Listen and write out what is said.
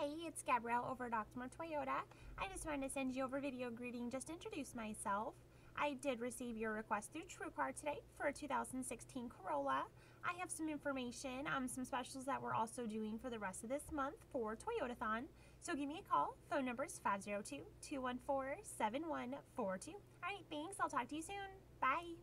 Hey, it's Gabrielle over at Oxmoor Toyota. I just wanted to send you over video greeting just introduce myself. I did receive your request through TrueCar today for a 2016 Corolla. I have some information, um, some specials that we're also doing for the rest of this month for Toyotathon. So give me a call. Phone number is 502-214-7142. All right, thanks. I'll talk to you soon. Bye.